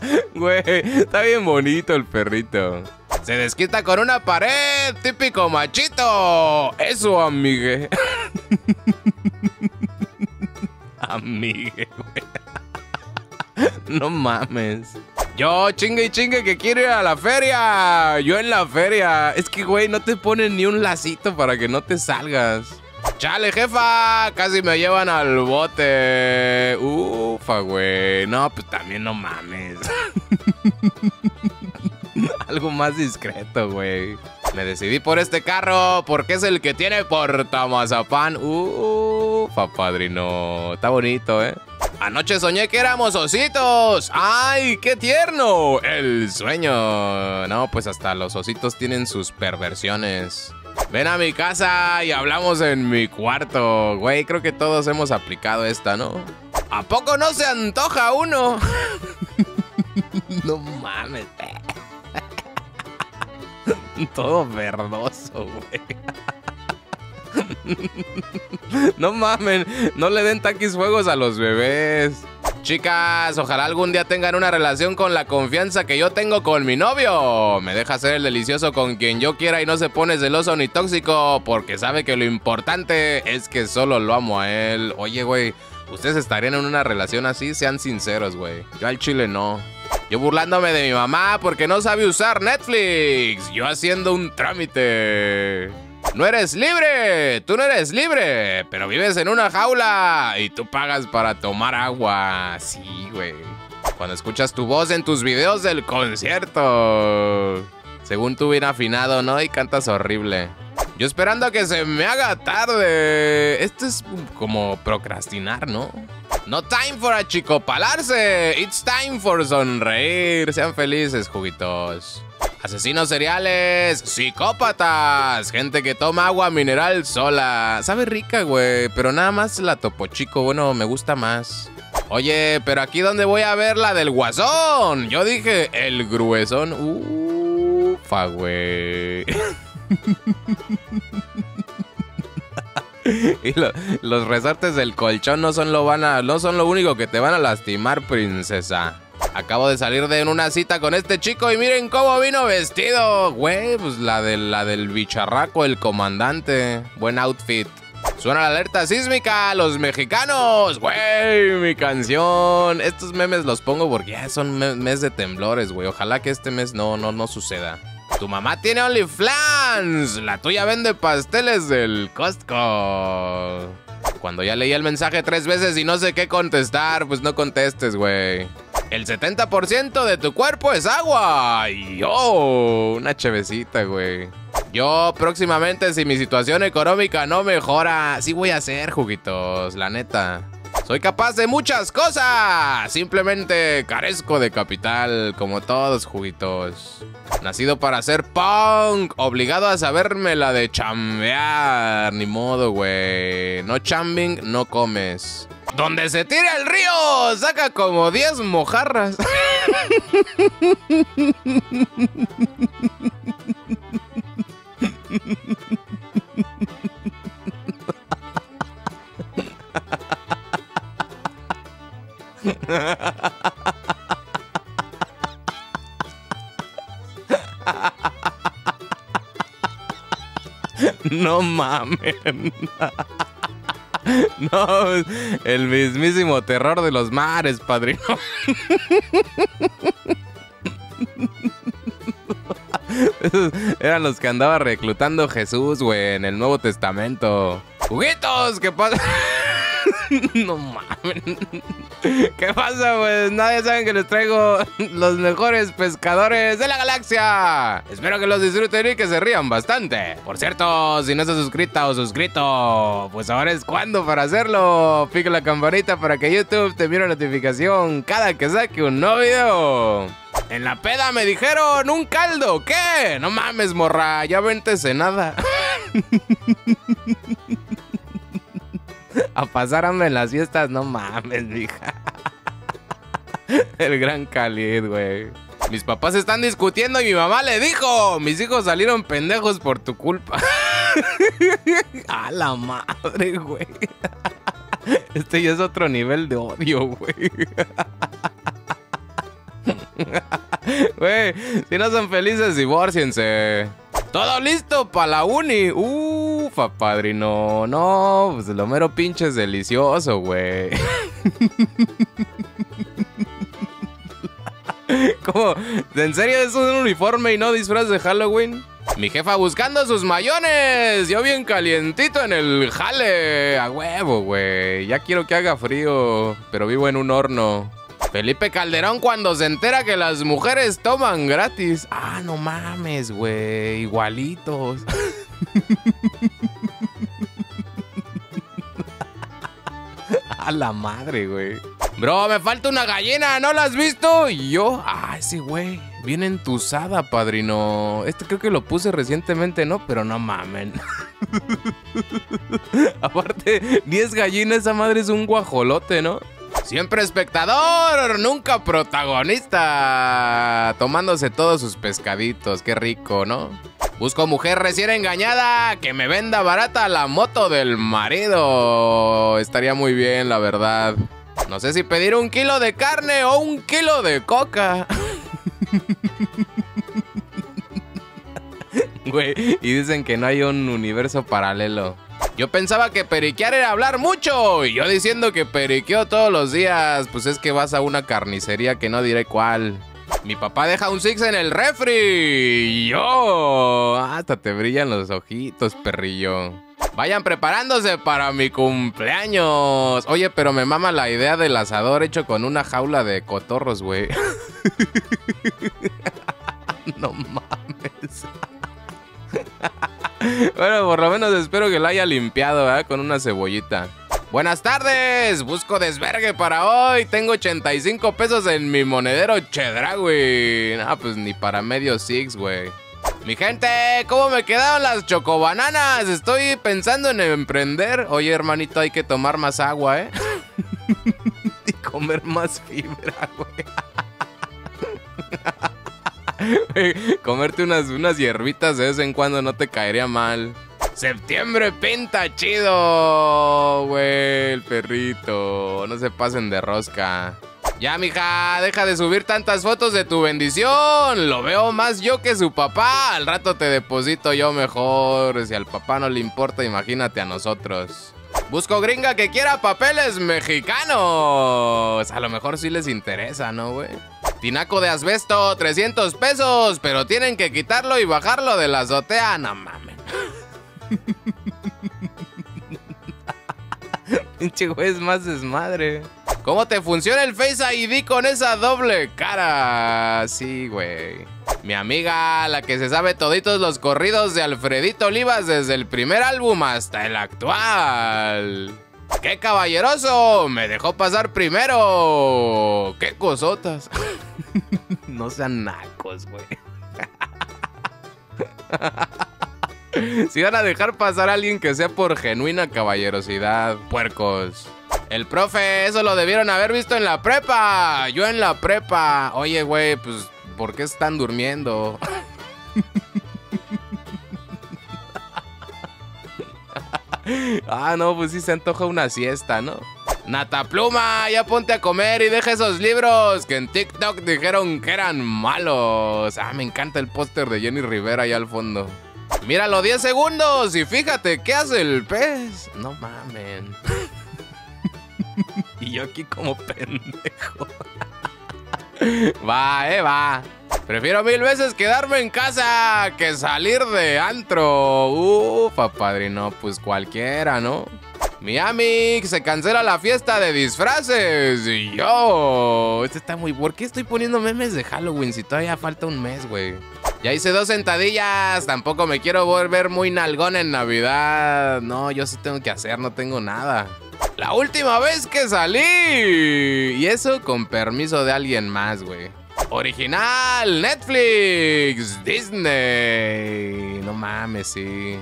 *laughs* Güey, está bien bonito el perrito. Se desquita con una pared, típico machito. Eso, amigue. *laughs* amigue, güey. No mames. Yo, chingue y chingue que quiero ir a la feria. Yo en la feria. Es que, güey, no te ponen ni un lacito para que no te salgas. Chale, jefa, casi me llevan al bote. Ufa, güey. No, pues también no mames. *laughs* Algo más discreto, güey. Me decidí por este carro porque es el que tiene portamazapán. Ufa, padrino. Está bonito, ¿eh? Anoche soñé que éramos ositos. ¡Ay, qué tierno! El sueño. No, pues hasta los ositos tienen sus perversiones. Ven a mi casa y hablamos en mi cuarto. Güey, creo que todos hemos aplicado esta, ¿no? ¿A poco no se antoja uno? *laughs* no mames. *laughs* Todo verdoso, güey. *laughs* no mamen, no le den taquis fuegos a los bebés. Chicas, ojalá algún día tengan una relación con la confianza que yo tengo con mi novio. Me deja ser el delicioso con quien yo quiera y no se pone celoso ni tóxico porque sabe que lo importante es que solo lo amo a él. Oye, güey, ustedes estarían en una relación así, sean sinceros, güey. Yo al chile no. Yo burlándome de mi mamá porque no sabe usar Netflix. Yo haciendo un trámite. No eres libre, tú no eres libre, pero vives en una jaula y tú pagas para tomar agua. Sí, güey. Cuando escuchas tu voz en tus videos del concierto. Según tú bien afinado, ¿no? Y cantas horrible. Yo esperando a que se me haga tarde. Esto es como procrastinar, ¿no? No time for achicopalarse. It's time for sonreír. Sean felices, juguitos. Asesinos seriales, psicópatas, gente que toma agua mineral sola. Sabe rica, güey, pero nada más la topo chico, bueno, me gusta más. Oye, pero aquí donde voy a ver la del guasón. Yo dije el gruesón. Ufa, güey. *laughs* *laughs* y los resortes del colchón no son lo van a, no son lo único que te van a lastimar, princesa. Acabo de salir de una cita con este chico y miren cómo vino vestido. Güey, pues la, de, la del bicharraco, el comandante. Buen outfit. Suena la alerta sísmica, los mexicanos. Güey, mi canción. Estos memes los pongo porque ya son mes de temblores, güey. Ojalá que este mes no, no, no suceda. Tu mamá tiene OnlyFans. La tuya vende pasteles del Costco. Cuando ya leí el mensaje tres veces y no sé qué contestar, pues no contestes, güey. El 70% de tu cuerpo es agua. Y oh, una chevecita, güey. Yo próximamente, si mi situación económica no mejora, sí voy a hacer juguitos, la neta. Soy capaz de muchas cosas. Simplemente carezco de capital, como todos juguitos. Nacido para ser punk, obligado a saberme la de chambear. Ni modo, güey. No chambing, no comes. Donde se tira el río, saca como 10 mojarras. *laughs* No mames. No, el mismísimo terror de los mares, padrino. Esos eran los que andaba reclutando Jesús, güey, en el Nuevo Testamento. ¡Juguitos! ¿Qué pasa? *laughs* no mames. ¿Qué pasa, pues? Nadie sabe que les traigo los mejores pescadores de la galaxia. Espero que los disfruten y que se rían bastante. Por cierto, si no estás suscrita o suscrito, pues ahora es cuando para hacerlo. Pica la campanita para que YouTube te una notificación cada que saque un nuevo video. En la peda me dijeron un caldo. ¿Qué? No mames, morra. Ya vente nada. *laughs* *laughs* A pasarme en las fiestas, no mames, mija. *laughs* El gran Khalid, güey. Mis papás están discutiendo y mi mamá le dijo: Mis hijos salieron pendejos por tu culpa. *laughs* A la madre, güey. Este ya es otro nivel de odio, güey. Güey, si no son felices, divórciense. Todo listo para la uni. Ufa, padrino. No, pues lo mero pinche es delicioso, güey. *laughs* ¿Cómo? ¿En serio es un uniforme y no disfraz de Halloween? Mi jefa buscando sus mayones. Yo bien calientito en el jale. A huevo, güey. Ya quiero que haga frío, pero vivo en un horno. Felipe Calderón cuando se entera que las mujeres toman gratis. Ah, no mames, güey. Igualitos. *laughs* A la madre, güey. Bro, me falta una gallina, ¿no la has visto? Y yo, ah, ese güey, bien entusada, padrino. Este creo que lo puse recientemente, ¿no? Pero no mamen. *laughs* Aparte, 10 gallinas, esa madre es un guajolote, ¿no? Siempre espectador, nunca protagonista. Tomándose todos sus pescaditos, qué rico, ¿no? Busco mujer recién engañada que me venda barata la moto del marido. Estaría muy bien, la verdad. No sé si pedir un kilo de carne o un kilo de coca. *laughs* Güey, y dicen que no hay un universo paralelo. Yo pensaba que periquear era hablar mucho. Y yo diciendo que periqueo todos los días. Pues es que vas a una carnicería que no diré cuál. Mi papá deja un six en el refri. Yo. Hasta te brillan los ojitos, perrillo. Vayan preparándose para mi cumpleaños. Oye, pero me mama la idea del asador hecho con una jaula de cotorros, güey. *laughs* no mames. *laughs* bueno, por lo menos espero que la haya limpiado, ¿eh? Con una cebollita. Buenas tardes, busco desvergue para hoy. Tengo 85 pesos en mi monedero chedra, güey. No, pues ni para medio six, güey. Mi gente, ¿cómo me quedaron las chocobananas? Estoy pensando en emprender. Oye, hermanito, hay que tomar más agua, ¿eh? *laughs* y comer más fibra, güey. *laughs* *laughs* Comerte unas, unas hierbitas de vez en cuando no te caería mal. Septiembre pinta chido, güey, el perrito. No se pasen de rosca. Ya, mija, deja de subir tantas fotos de tu bendición. Lo veo más yo que su papá. Al rato te deposito yo mejor. Si al papá no le importa, imagínate a nosotros. Busco gringa que quiera papeles mexicanos. A lo mejor sí les interesa, ¿no, güey? Tinaco de asbesto, 300 pesos, pero tienen que quitarlo y bajarlo de la azotea. No mames. *laughs* Pinche güey es más desmadre. ¿Cómo te funciona el Face ID con esa doble cara? Sí, güey. Mi amiga, la que se sabe toditos los corridos de Alfredito Olivas desde el primer álbum hasta el actual. ¡Qué caballeroso! Me dejó pasar primero. ¡Qué cosotas! *laughs* no sean nacos, güey. *laughs* si van a dejar pasar a alguien que sea por genuina caballerosidad, puercos. El profe, eso lo debieron haber visto en la prepa. Yo en la prepa. Oye, güey, pues, ¿por qué están durmiendo? *laughs* ah, no, pues sí se antoja una siesta, ¿no? Nata Pluma, ya ponte a comer y deja esos libros que en TikTok dijeron que eran malos. Ah, me encanta el póster de Jenny Rivera allá al fondo. Míralo 10 segundos y fíjate qué hace el pez. No mamen. *laughs* y yo aquí como pendejo. *laughs* va, eh, va. Prefiero mil veces quedarme en casa que salir de antro. Ufa, padrino, pues cualquiera, ¿no? Miami, se cancela la fiesta de disfraces. Y yo. Este está muy. ¿Por qué estoy poniendo memes de Halloween si todavía falta un mes, güey? Ya hice dos sentadillas. Tampoco me quiero volver muy nalgón en Navidad. No, yo sí tengo que hacer, no tengo nada. La última vez que salí. Y eso con permiso de alguien más, güey. Original, Netflix, Disney. No mames, sí.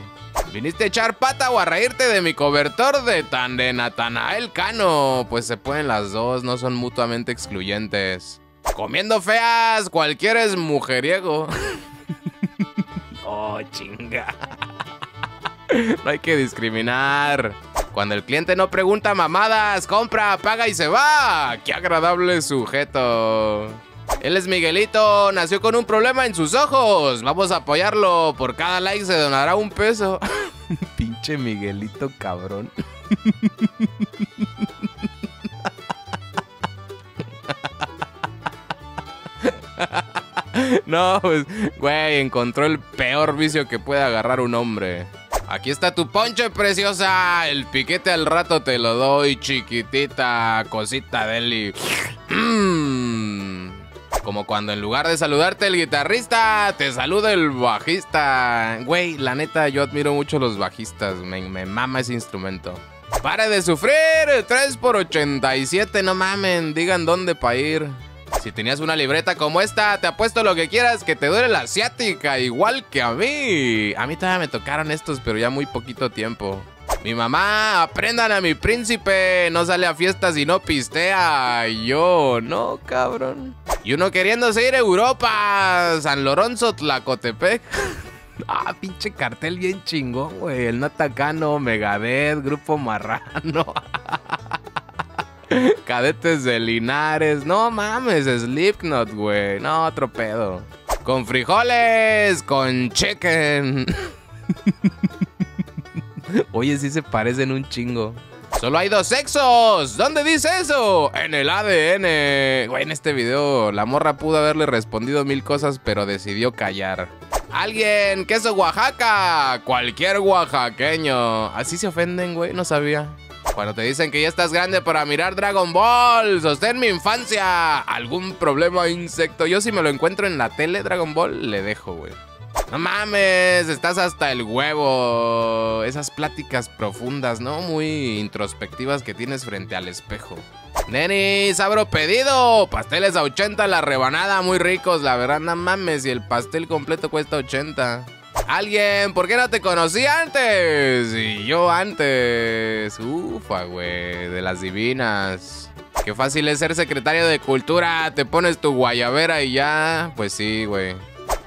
¿Viniste a echar pata o a reírte de mi cobertor de tan de Natanael Cano? Pues se pueden las dos, no son mutuamente excluyentes. Comiendo feas, cualquiera es mujeriego. *laughs* oh, chinga. no hay que discriminar. Cuando el cliente no pregunta mamadas, compra, paga y se va. ¡Qué agradable sujeto! Él es Miguelito, nació con un problema en sus ojos. Vamos a apoyarlo. Por cada like se donará un peso. *laughs* Pinche Miguelito cabrón. *laughs* no, pues, güey, encontró el peor vicio que puede agarrar un hombre. Aquí está tu ponche preciosa. El piquete al rato te lo doy, chiquitita, cosita de Eli. Mm. Como cuando en lugar de saludarte el guitarrista, te saluda el bajista. Güey, la neta, yo admiro mucho los bajistas. Me, me mama ese instrumento. ¡Pare de sufrir! 3 por 87, no mamen. Digan dónde para ir. Si tenías una libreta como esta, te apuesto lo que quieras que te duele la asiática, igual que a mí. A mí todavía me tocaron estos, pero ya muy poquito tiempo. Mi mamá, aprendan a mi príncipe, no sale a fiestas y no pistea. Yo, no, cabrón. Y uno queriéndose ir a Europa, San Lorenzo, Tlacotepec. *laughs* Ah, pinche cartel bien chingón, güey. El Natacano, Megadeth, Grupo Marrano. *laughs* *laughs* Cadetes de Linares. No mames, Slipknot, güey. No, otro pedo. Con frijoles, con chicken. *laughs* Oye, sí se parecen un chingo. Solo hay dos sexos. ¿Dónde dice eso? En el ADN. Güey, en este video la morra pudo haberle respondido mil cosas, pero decidió callar. Alguien, queso Oaxaca. Cualquier oaxaqueño. Así se ofenden, güey, no sabía. Cuando te dicen que ya estás grande para mirar Dragon Ball, sostén mi infancia. ¿Algún problema, insecto? Yo si me lo encuentro en la tele, Dragon Ball, le dejo, güey. No mames, estás hasta el huevo. Esas pláticas profundas, ¿no? Muy introspectivas que tienes frente al espejo. Nenis, abro pedido. Pasteles a 80 la rebanada, muy ricos, la verdad, no mames. Y el pastel completo cuesta 80. Alguien, ¿por qué no te conocí antes? Y yo antes. Ufa, güey, de las divinas. Qué fácil es ser secretario de cultura. Te pones tu guayabera y ya. Pues sí, güey.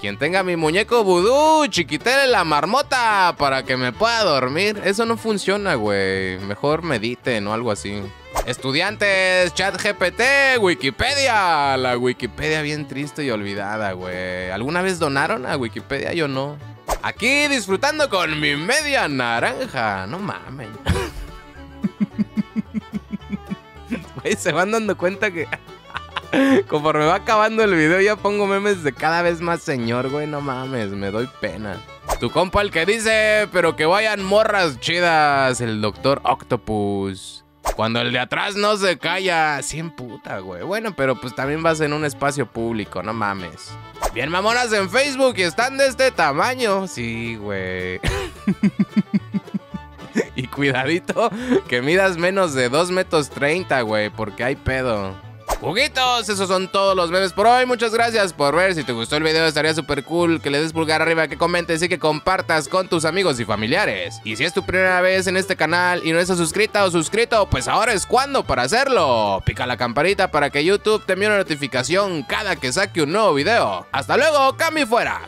Quien tenga mi muñeco vudú, chiquitele la marmota para que me pueda dormir. Eso no funciona, güey. Mejor mediten o algo así. Estudiantes, chat GPT, Wikipedia. La Wikipedia bien triste y olvidada, güey. ¿Alguna vez donaron a Wikipedia? Yo no. Aquí disfrutando con mi media naranja. No mames. *laughs* Güey, se van dando cuenta que... *laughs* Conforme va acabando el video ya pongo memes de cada vez más señor, güey. No mames, me doy pena. Tu compa el que dice, pero que vayan morras chidas, el doctor Octopus. Cuando el de atrás no se calla, 100 puta, güey. Bueno, pero pues también vas en un espacio público, no mames. Bien mamonas en Facebook y están de este tamaño. Sí, güey. *laughs* y cuidadito que midas menos de 2 metros 30, güey, porque hay pedo. Juguitos, esos son todos los memes por hoy. Muchas gracias por ver. Si te gustó el video, estaría súper cool que le des pulgar arriba, que comentes y que compartas con tus amigos y familiares. Y si es tu primera vez en este canal y no estás suscrita o suscrito, pues ahora es cuando para hacerlo. Pica la campanita para que YouTube te envíe una notificación cada que saque un nuevo video. Hasta luego, Cami fuera.